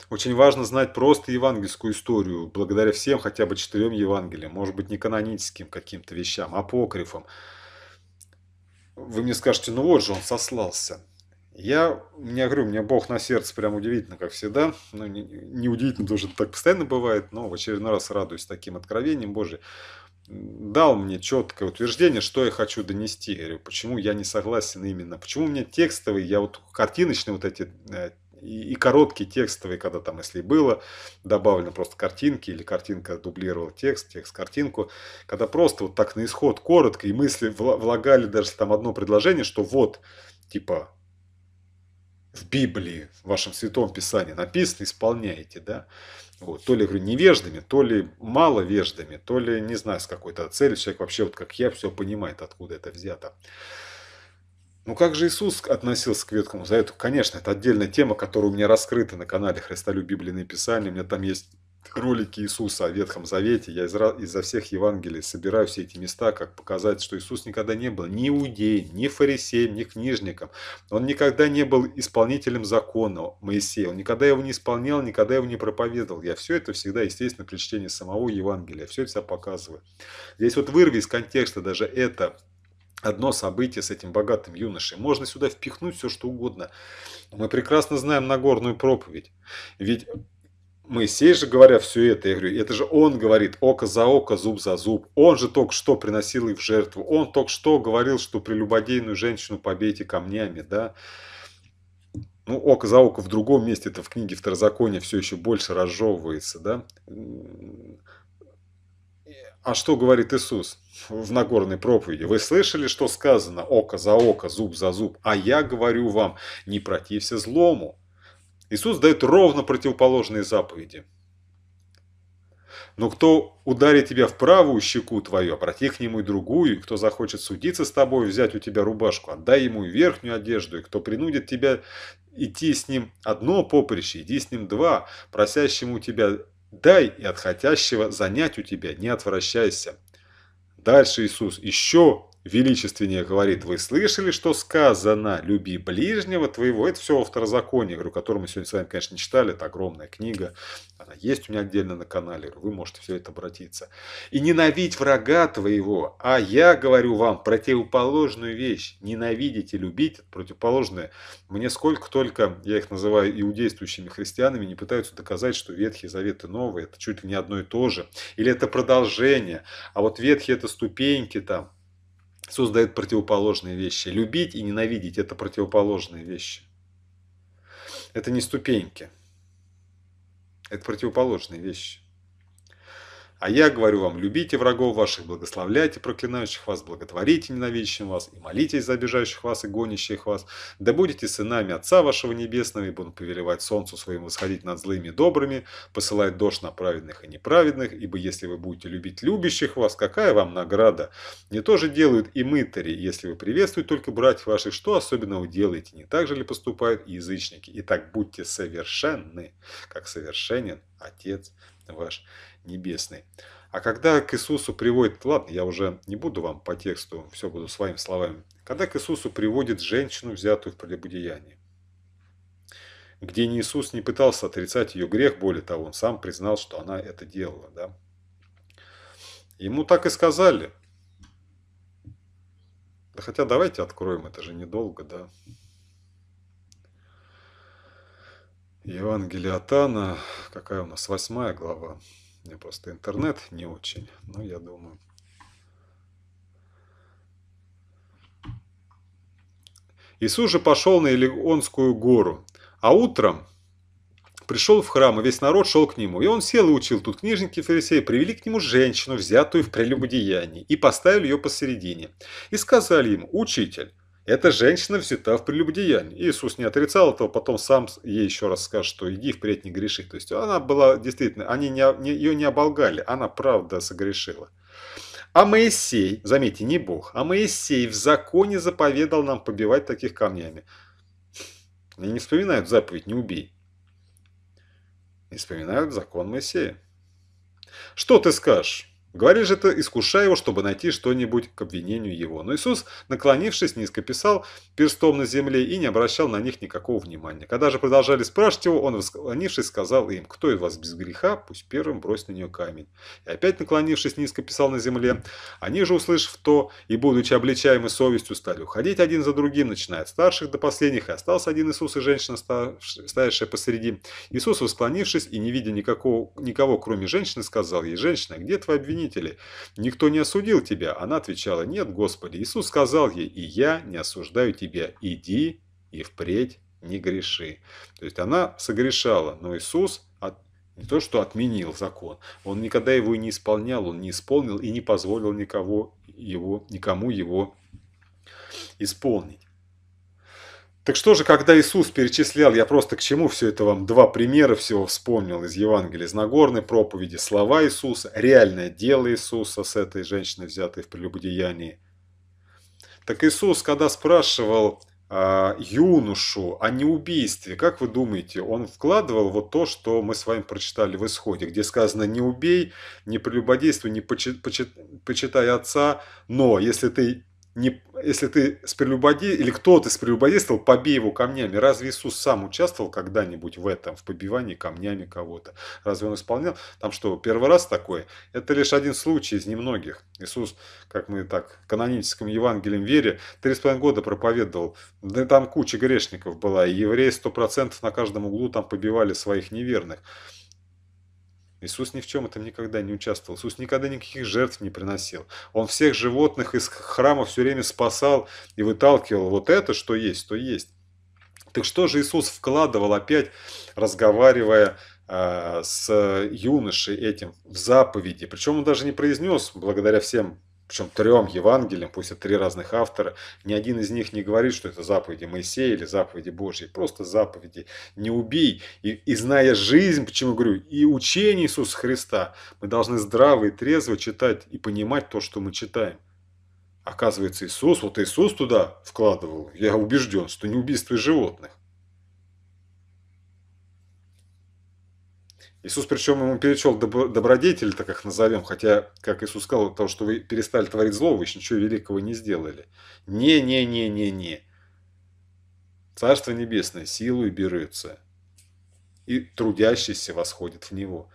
Очень важно знать просто евангельскую историю, благодаря всем хотя бы четырем Евангелиям, может быть, не каноническим каким-то вещам, апокрифам. Вы мне скажете, ну вот же он сослался. Я, не говорю, меня Бог на сердце прям удивительно, как всегда. Ну, не, не удивительно, что так постоянно бывает, но в очередной раз радуюсь таким откровением Божьим. Дал мне четкое утверждение, что я хочу донести. Я говорю, почему я не согласен именно. Почему меня текстовые, я вот картиночные вот эти э, и, и короткие текстовые, когда там, если было, добавлено просто картинки, или картинка дублировала текст, текст картинку, когда просто вот так на исход коротко, и мысли влагали даже там одно предложение, что вот, типа, в Библии, в вашем Святом Писании написано, исполняете, да. Вот. То ли, говорю, невеждами, то ли маловеждами, то ли, не знаю, с какой-то целью. Человек вообще, вот как я, все понимает, откуда это взято. Ну как же Иисус относился к Ветхому Завету? Конечно, это отдельная тема, которая у меня раскрыта на канале Христолюб Библейные Писания. У меня там есть ролики Иисуса о Ветхом Завете. Я изо всех Евангелий собираю все эти места, как показать, что Иисус никогда не был ни иудеем, ни фарисеем, ни книжником. Он никогда не был исполнителем закона Моисея. Он никогда его не исполнял, никогда его не проповедовал. Я все это всегда, естественно, при чтении самого Евангелия. Все это показываю. Здесь вот вырви из контекста даже это одно событие с этим богатым юношей. Можно сюда впихнуть все, что угодно. Мы прекрасно знаем Нагорную проповедь. Ведь Моисей же, говоря все это, я говорю, это же он говорит око за око, зуб за зуб. Он же только что приносил их в жертву. Он только что говорил, что прелюбодейную женщину побейте камнями, да. Ну, око за око в другом месте, это в книге Второзакония все еще больше разжевывается, да. А что говорит Иисус в Нагорной проповеди? Вы слышали, что сказано око за око, зуб за зуб? А я говорю вам, не протився злому. Иисус дает ровно противоположные заповеди. Но кто ударит тебя в правую щеку твою, обрати к нему и другую, и кто захочет судиться с тобой, взять у тебя рубашку, отдай ему и верхнюю одежду, и кто принудит тебя идти с ним одно поприще, иди с ним два, просящему тебя дай, и от хотящего занять у тебя не отвращайся. Дальше Иисус еще величественнее говорит, вы слышали, что сказано, люби ближнего твоего. Это все во второзаконии, говорю, которую мы сегодня с вами, конечно, не читали, это огромная книга, она есть у меня отдельно на канале, вы можете все это обратиться. И ненавидь врага твоего, а я говорю вам противоположную вещь, ненавидеть и любить, это противоположное. Мне сколько только, я их называю иудействующими христианами, не пытаются доказать, что Ветхий Завет и Новый, это чуть ли не одно и то же, или это продолжение, а вот Ветхий это ступеньки там, создает противоположные вещи. Любить и ненавидеть – это противоположные вещи. Это не ступеньки. Это противоположные вещи. А я говорю вам, любите врагов ваших, благословляйте проклинающих вас, благотворите ненавидящим вас, и молитесь за обижающих вас и гонящих вас. Да будете сынами Отца вашего Небесного, ибо Он повелевает солнцу своим восходить над злыми и добрыми, посылает дождь на праведных и неправедных, ибо если вы будете любить любящих вас, какая вам награда? Не то же делают и мытари, если вы приветствуете только братьев ваших, что особенного делаете? Не так же ли поступают и язычники? Итак, будьте совершенны, как совершенен Отец ваш небесный. А когда к Иисусу приводит, ладно, я уже не буду вам по тексту, все буду своими словами. Когда к Иисусу приводит женщину, взятую в прелюбодеянии, где ни Иисус не пытался отрицать ее грех, более того, он сам признал, что она это делала. Да? Ему так и сказали. Да хотя давайте откроем, это же недолго, да. Евангелие от какая у нас, восьмая глава. Меня просто интернет не очень, но я думаю. Иисус же пошел на Илионскую гору, а утром пришел в храм, и весь народ шел к нему. И он сел и учил. Тут книжники фарисеи привели к нему женщину, взятую в прелюбодеянии, и поставили ее посередине. И сказали ему, учитель, Эта женщина взята в прелюбодеянии. Иисус не отрицал этого, потом сам ей еще раз скажет, что иди впредь не греши. То есть она была действительно, они не, не, ее не оболгали, она правда согрешила. А Моисей, заметьте, не Бог, а Моисей в законе заповедал нам побивать таких камнями. Они не вспоминают заповедь «не убей». И вспоминают закон Моисея. Что ты скажешь? Говоришь это, искушая его, чтобы найти что-нибудь к обвинению его. Но Иисус, наклонившись, низко писал перстом на земле и не обращал на них никакого внимания. Когда же продолжали спрашивать его, он, наклонившись, сказал им, кто из вас без греха, пусть первым бросит на нее камень. И опять, наклонившись, низко писал на земле. Они же, услышав то, и будучи обличаемы совестью, стали уходить один за другим, начиная от старших до последних, и остался один Иисус и женщина, стоящая посреди. Иисус, восклонившись и не видя никакого, никого, кроме женщины, сказал ей, «Женщина, где твой обвинитель?» Обвинители. Никто не осудил тебя. Она отвечала, нет, Господи. Иисус сказал ей, и я не осуждаю тебя. Иди и впредь не греши. То есть она согрешала, но Иисус не то, что отменил закон, он никогда его и не исполнял, он не исполнил и не позволил никого его, никому его исполнить. Так что же, когда Иисус перечислял, я просто к чему все это вам два примера всего вспомнил из Евангелия, из Нагорной проповеди, слова Иисуса, реальное дело Иисуса с этой женщиной, взятой в прелюбодеянии. Так Иисус, когда спрашивал а, юношу о неубийстве, как вы думаете, он вкладывал вот то, что мы с вами прочитали в Исходе, где сказано «не убей, не прелюбодействуй, не почит, почит, почитай отца, но если ты не, если ты с прелюбоди, или кто-то с прелюбодействовал, побей его камнями. Разве Иисус сам участвовал когда-нибудь в этом, в побивании камнями кого-то? Разве он исполнял? Там что, первый раз такое? Это лишь один случай из немногих. Иисус, как мы так, каноническим Евангелием вере, три с половиной года проповедовал. Да там куча грешников была, и евреи сто процентов на каждом углу там побивали своих неверных. Иисус ни в чем этом никогда не участвовал. Иисус никогда никаких жертв не приносил. Он всех животных из храма все время спасал и выталкивал. Вот это, что есть, то есть. Так что же Иисус вкладывал опять, разговаривая э, с юношей этим в заповеди? Причем он даже не произнес, благодаря всем причем трем Евангелиям, пусть это три разных автора, ни один из них не говорит, что это заповеди Моисея или заповеди Божьи, просто заповеди «не убей». И, и зная жизнь, почему говорю, и учение Иисуса Христа, мы должны здраво и трезво читать и понимать то, что мы читаем. Оказывается, Иисус, вот Иисус туда вкладывал, я убежден, что не убийство животных. Иисус, причем ему перечел добродетель, так их назовем, хотя, как Иисус сказал, того, что вы перестали творить зло, вы еще ничего великого не сделали. Не-не-не-не-не. Царство Небесное силой берется, и трудящийся восходит в него.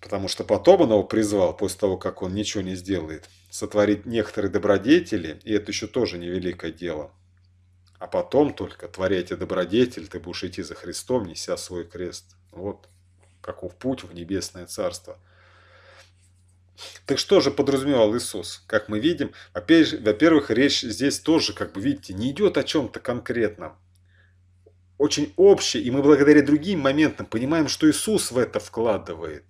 Потому что потом он его призвал, после того, как он ничего не сделает, сотворить некоторые добродетели, и это еще тоже невеликое дело – а потом только, творя эти добродетель, ты будешь идти за Христом, неся свой крест. Вот каков путь в небесное царство. Так что же подразумевал Иисус? Как мы видим, во-первых, речь здесь тоже, как бы видите, не идет о чем-то конкретном. Очень общее, и мы благодаря другим моментам понимаем, что Иисус в это вкладывает.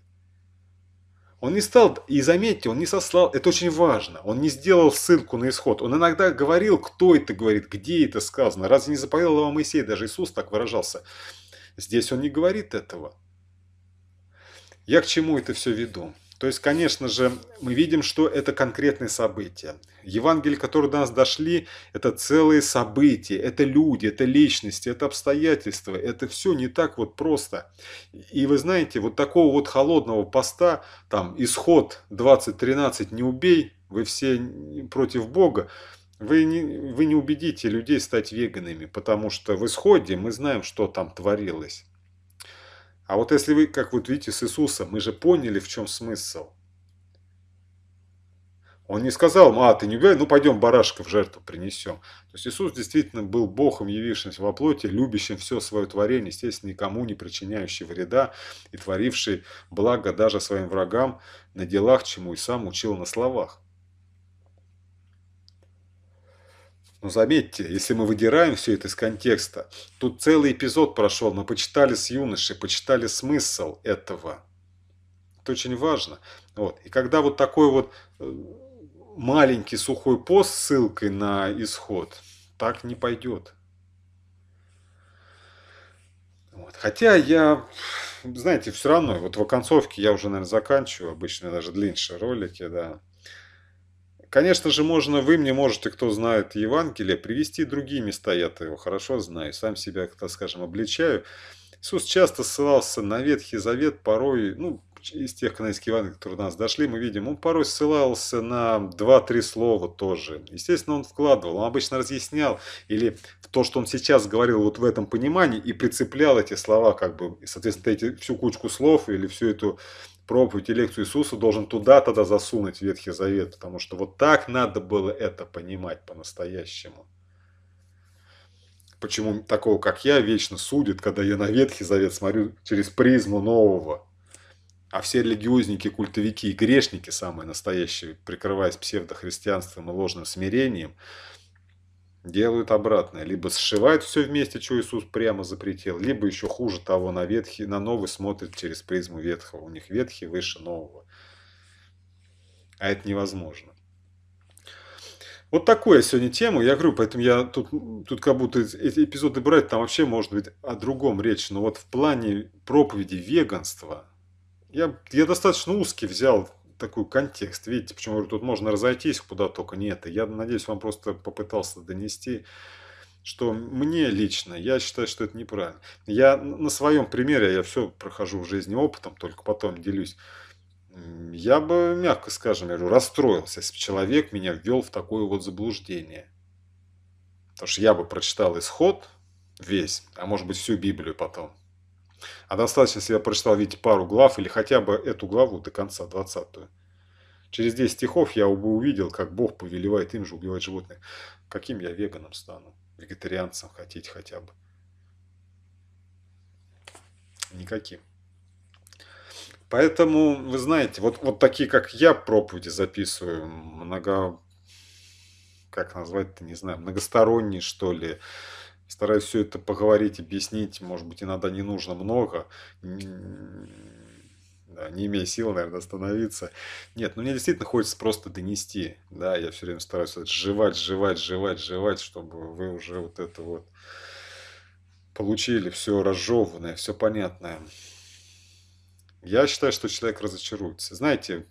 Он не стал, и заметьте, он не сослал, это очень важно, он не сделал ссылку на исход. Он иногда говорил, кто это говорит, где это сказано. Разве не заповедал его Моисей, даже Иисус так выражался. Здесь он не говорит этого. Я к чему это все веду? То есть, конечно же, мы видим, что это конкретные события. Евангелия, которые до нас дошли, это целые события, это люди, это личности, это обстоятельства. Это все не так вот просто. И вы знаете, вот такого вот холодного поста, там, исход 2013 не убей, вы все против Бога, вы не, вы не убедите людей стать веганами, потому что в исходе мы знаем, что там творилось. А вот если вы, как вот видите, с Иисусом, мы же поняли, в чем смысл. Он не сказал, а, ты не убивай, ну пойдем барашка в жертву принесем. То есть Иисус действительно был Богом, явившимся во плоти, любящим все свое творение, естественно, никому не причиняющий вреда и творивший благо даже своим врагам на делах, чему и сам учил на словах. Но заметьте, если мы выдираем все это из контекста, тут целый эпизод прошел, мы почитали с юношей, почитали смысл этого. Это очень важно. Вот. И когда вот такой вот э, маленький сухой пост с ссылкой на исход так не пойдет. Вот. Хотя я, знаете, все равно, вот в оконцовке я уже, наверное, заканчиваю, обычно даже длиннее ролики, да. Конечно же, можно, вы мне можете, кто знает Евангелие, привести другие места, я-то его хорошо знаю, сам себя, так скажем, обличаю. Иисус часто ссылался на Ветхий Завет, порой, ну, из тех канадских Евангелий, которые до нас дошли, мы видим, он порой ссылался на два-три слова тоже. Естественно, он вкладывал, он обычно разъяснял или в то, что он сейчас говорил вот в этом понимании и прицеплял эти слова, как бы, соответственно, эти, всю кучку слов или всю эту проповедь и лекцию Иисуса должен туда тогда засунуть Ветхий Завет, потому что вот так надо было это понимать по-настоящему. Почему такого, как я, вечно судит, когда я на Ветхий Завет смотрю через призму нового. А все религиозники, культовики и грешники, самые настоящие, прикрываясь псевдохристианством и ложным смирением, делают обратное. Либо сшивают все вместе, что Иисус прямо запретил, либо еще хуже того, на, ветхий, на новый смотрят через призму ветхого. У них ветхий выше нового. А это невозможно. Вот такую я сегодня тему, я говорю, поэтому я тут, тут как будто эти эпизоды брать, там вообще может быть о другом речь. Но вот в плане проповеди веганства, я, я достаточно узкий взял такой контекст. Видите, почему говорю, тут можно разойтись куда только нет. Я надеюсь, вам просто попытался донести, что мне лично, я считаю, что это неправильно. Я на своем примере, я все прохожу в жизни опытом, только потом делюсь. Я бы, мягко скажем, я говорю, расстроился, если бы человек меня ввел в такое вот заблуждение. Потому что я бы прочитал исход весь, а может быть всю Библию потом. А достаточно, если я прочитал, видите, пару глав или хотя бы эту главу до конца, 20 -ю. Через 10 стихов я бы увидел, как Бог повелевает им же убивать животных. Каким я веганом стану? Вегетарианцем хотите хотя бы? Никаким. Поэтому, вы знаете, вот, вот такие, как я, проповеди записываю, много, как назвать-то, не знаю, многосторонние, что ли, Стараюсь все это поговорить, объяснить. Может быть, иногда не нужно много. Да, не имея сил, наверное, остановиться. Нет, ну мне действительно хочется просто донести. Да, я все время стараюсь это жевать, жевать, жевать, жевать, чтобы вы уже вот это вот получили все разжеванное, все понятное. Я считаю, что человек разочаруется. Знаете,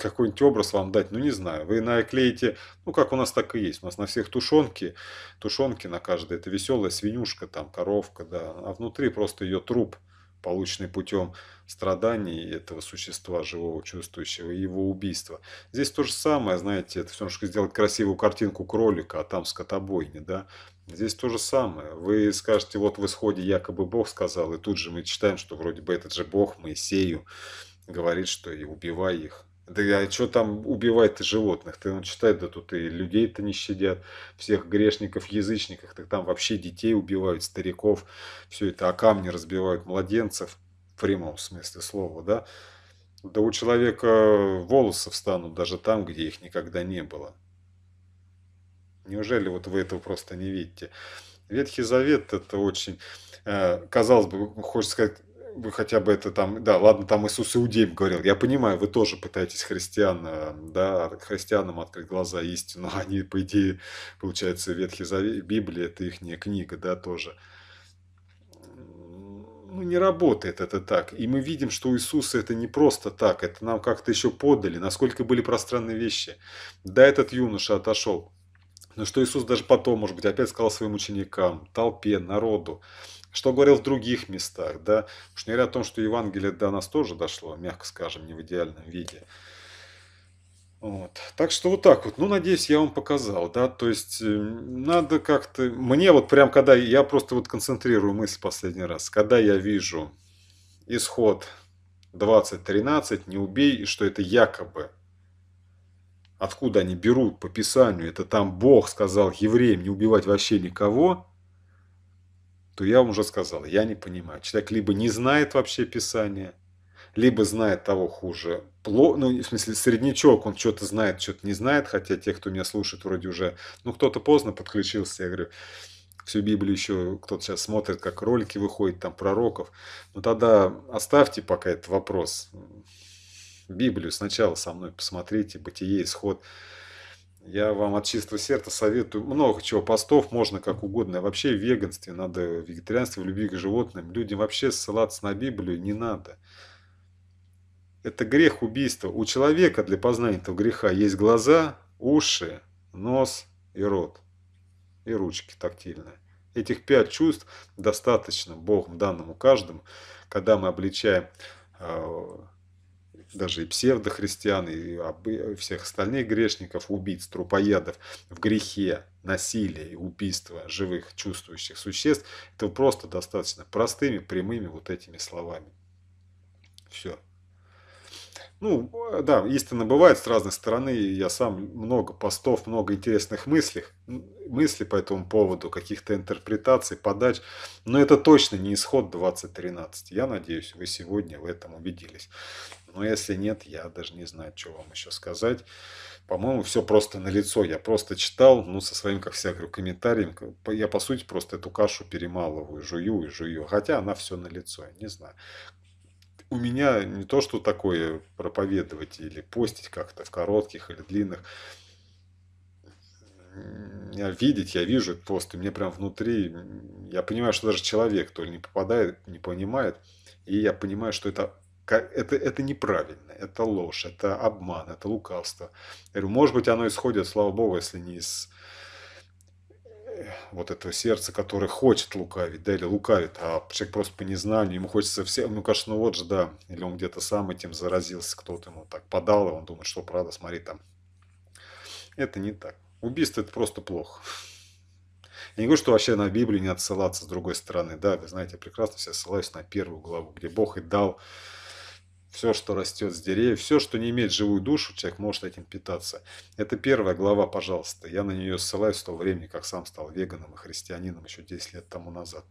какой-нибудь образ вам дать, ну не знаю. Вы наклеите, ну как у нас так и есть. У нас на всех тушенки, тушенки на каждой. Это веселая свинюшка, там коровка, да. А внутри просто ее труп, полученный путем страданий этого существа живого, чувствующего, и его убийства. Здесь то же самое, знаете, это все немножко сделать красивую картинку кролика, а там скотобойни, да. Здесь то же самое. Вы скажете, вот в исходе якобы Бог сказал, и тут же мы читаем, что вроде бы этот же Бог Моисею говорит, что и убивай их. Да а что там убивать-то животных? Ты он читает, да тут и людей-то не щадят, всех грешников, язычников, так там вообще детей убивают, стариков, все это, а камни разбивают, младенцев, в прямом смысле слова, да? Да у человека волосы встанут даже там, где их никогда не было. Неужели вот вы этого просто не видите? Ветхий Завет это очень, э, казалось бы, хочется сказать, хотя бы это там, да, ладно, там Иисус Иудеям говорил, я понимаю, вы тоже пытаетесь христиан, э, да, христианам открыть глаза истину, они, по идее, получается, Ветхий Завет, Библия, это их книга, да, тоже. Ну, не работает это так. И мы видим, что у Иисуса это не просто так, это нам как-то еще подали, насколько были пространные вещи. Да, этот юноша отошел, но что Иисус даже потом, может быть, опять сказал своим ученикам, толпе, народу, что говорил в других местах, да, уж не говоря о том, что Евангелие до нас тоже дошло, мягко скажем, не в идеальном виде. Вот. Так что вот так вот. Ну, надеюсь, я вам показал, да, то есть э, надо как-то... Мне вот прям, когда я просто вот концентрирую мысль последний раз, когда я вижу исход 20.13, не убей, и что это якобы откуда они берут по Писанию, это там Бог сказал евреям не убивать вообще никого, то я вам уже сказал, я не понимаю. Человек либо не знает вообще Писания, либо знает того хуже. Ну, в смысле, среднячок, он что-то знает, что-то не знает, хотя те, кто меня слушает, вроде уже, ну, кто-то поздно подключился, я говорю, всю Библию еще кто-то сейчас смотрит, как ролики выходят, там, пророков. Ну, тогда оставьте пока этот вопрос. Библию сначала со мной посмотрите, Бытие, Исход. Я вам от чистого сердца советую. Много чего постов можно как угодно. А вообще в веганстве надо, в вегетарианстве, в любви к животным. Людям вообще ссылаться на Библию не надо. Это грех убийства. У человека для познания этого греха есть глаза, уши, нос и рот. И ручки тактильные. Этих пять чувств достаточно Богом данному каждому, когда мы обличаем э, даже и псевдохристиан, и всех остальных грешников, убийц, трупоедов в грехе, насилия и убийства живых чувствующих существ, это просто достаточно простыми, прямыми вот этими словами. Все. Ну, да, истина бывает с разной стороны. Я сам много постов, много интересных мыслей, мыслей по этому поводу, каких-то интерпретаций, подач. Но это точно не исход 2013. Я надеюсь, вы сегодня в этом убедились. Но если нет, я даже не знаю, что вам еще сказать. По-моему, все просто на лицо. Я просто читал, ну, со своим, как всегда, говорю, комментарием. Я, по сути, просто эту кашу перемалываю, жую и жую. Хотя она все на лицо, я не знаю. У меня не то, что такое проповедовать или постить как-то в коротких или длинных. Я видеть, я вижу этот пост, и мне прям внутри, я понимаю, что даже человек то ли не попадает, не понимает, и я понимаю, что это это, это неправильно, это ложь, это обман, это лукавство. Я говорю, может быть, оно исходит, слава Богу, если не из э, вот этого сердца, которое хочет лукавить, да, или лукавит, а человек просто по незнанию, ему хочется все, ну, кажется, ну вот же, да, или он где-то сам этим заразился, кто-то ему так подал, и он думает, что правда, смотри там. Это не так. Убийство это просто плохо. Я не говорю, что вообще на Библию не отсылаться с другой стороны. Да, вы знаете, я прекрасно все ссылаюсь на первую главу, где Бог и дал все, что растет с деревьев, все, что не имеет живую душу, человек может этим питаться. Это первая глава, пожалуйста. Я на нее ссылаюсь с того времени, как сам стал веганом и христианином еще 10 лет тому назад.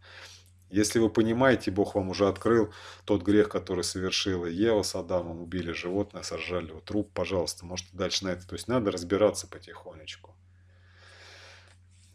Если вы понимаете, Бог вам уже открыл тот грех, который совершила Ева с Адамом, убили животное, сожрали его труп, пожалуйста, можете дальше на это. То есть надо разбираться потихонечку.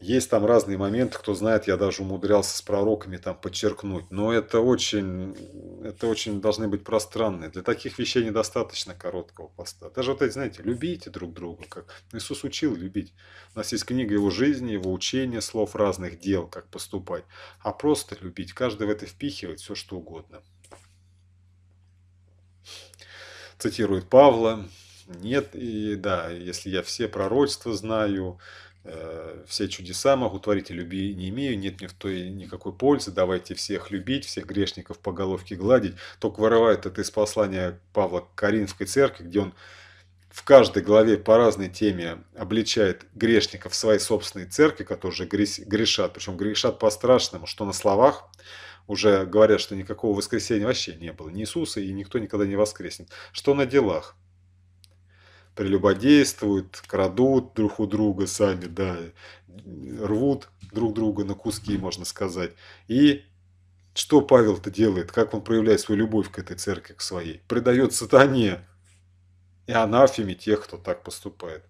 Есть там разные моменты, кто знает, я даже умудрялся с пророками там подчеркнуть. Но это очень, это очень должны быть пространные. Для таких вещей недостаточно короткого поста. Даже вот эти, знаете, любите друг друга, как Иисус учил любить. У нас есть книга его жизни, его учения, слов разных дел, как поступать. А просто любить. Каждый в это впихивает все, что угодно. Цитирует Павла. Нет, и да, если я все пророчества знаю, все чудеса могу творить и люби не имею, нет мне в той никакой пользы, давайте всех любить, всех грешников по головке гладить. Только вырывает это из послания Павла к Каринской церкви, где он в каждой главе по разной теме обличает грешников своей собственной церкви, которые уже грешат, причем грешат по-страшному, что на словах уже говорят, что никакого воскресения вообще не было, ни Иисуса, и никто никогда не воскреснет, что на делах прелюбодействуют, крадут друг у друга сами, да, рвут друг друга на куски, можно сказать. И что Павел-то делает? Как он проявляет свою любовь к этой церкви, к своей? Предает сатане и анафеме тех, кто так поступает.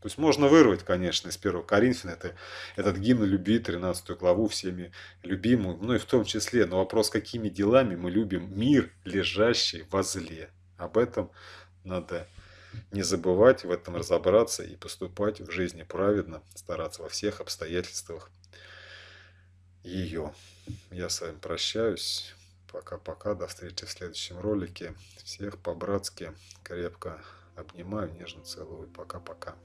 То есть можно вырвать, конечно, из первого Коринфяна это, этот гимн любви, 13 главу, всеми любимую, ну и в том числе, но вопрос, какими делами мы любим мир, лежащий во зле. Об этом надо не забывать в этом разобраться и поступать в жизни праведно, стараться во всех обстоятельствах ее. Я с вами прощаюсь. Пока-пока. До встречи в следующем ролике. Всех по-братски крепко обнимаю, нежно целую. Пока-пока.